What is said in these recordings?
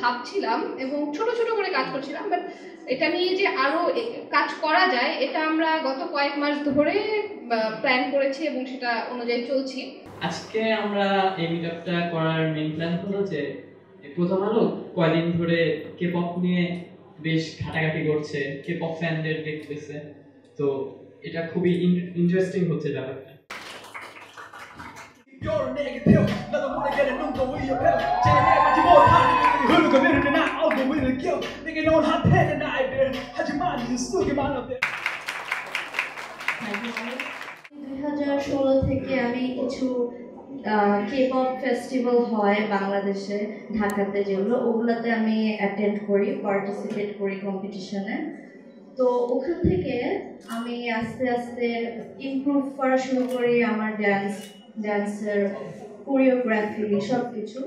ভাবছিলাম এবং ছোট ছোট করে কাজ করছিলাম বাট এটা নিয়ে যে আরও কাজ করা যায় এটা আমরা গত কয়েক মাস ধরে প্ল্যান করেছি এবং সেটা অনুযায়ী চলছি। আজকে আমরা এই মিটআপটা করার মেইন প্ল্যান হলো যে প্রথম আলো কয়দিন ধরে কে পপ নিয়ে বেশ ঘাটাঘাটি করছে কে পপ ফ্যানদের দেখতেছে। তো এটা খুবই ইন্টারেস্টিং হচ্ছে ব্যাপারটা। A and there. How'd your still get mine up there. দুই হাজার ষোলো থেকে আমি কিছু কে পপ ফেস্টিভ্যাল হয় বাংলাদেশে ঢাকাতে যেগুলো। ওগুলোতে আমি অ্যাটেন্ড করি পার্টিসিপেট করি কম্পিটিশনে তো ওখান থেকে আমি আস্তে আস্তে ইমপ্রুভ করা শুরু করি আমার ড্যান্স ড্যান্সের কোরিওগ্রাফি সব কিছু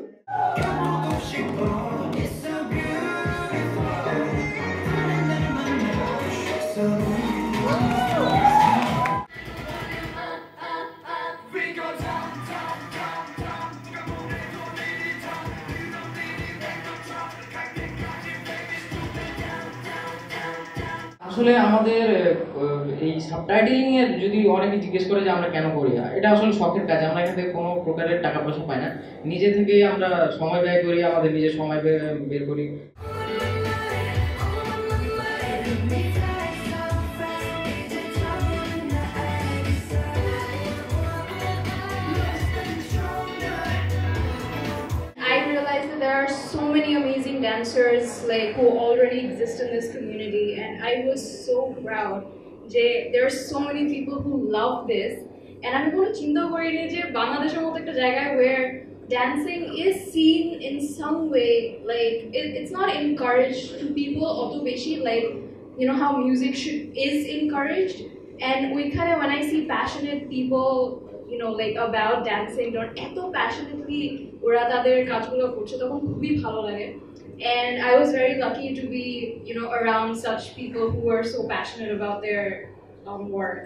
আসলে আমাদের এই সাবটাইটেলিং এর যদি অনেকে জিজ্ঞেস করে যে আমরা কেন করি, এটা আসলে শখের কাজ। আমরা এখান থেকে কোনো প্রকারের টাকা পয়সা পাই না। নিজে থেকেই আমরা সময় ব্যয় করি, আমাদের নিজের সময় বের করি। so many amazing dancers like who already exist in this community, and I was so proud. যে there are so many people who love this, and আমি কোনো চিন্তা করিনি যে বাংলাদেশের মতো একটা জায়গায় where dancing is seen in some way like it, it's not encouraged to people অত বেশি like you know how music should is encouraged and we kind of when I see passionate people you know like about dancing যখন এত passionately ওরা তাদের কাজগুলো করছে তখন খুবই ভালো লাগে and I was very lucky to be you know around such people who are so passionate about their um, work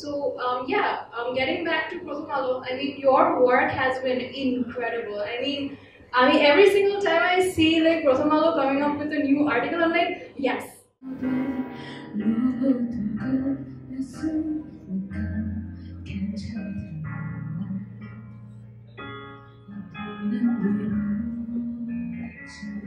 so um, yeah um, getting back to Prothomalo, I mean your work has been incredible I mean I mean every single time I see like Prothomalo coming up with a new article I'm like yes 누구도 그랬으니까 괜찮다는 너뿐은 위로지.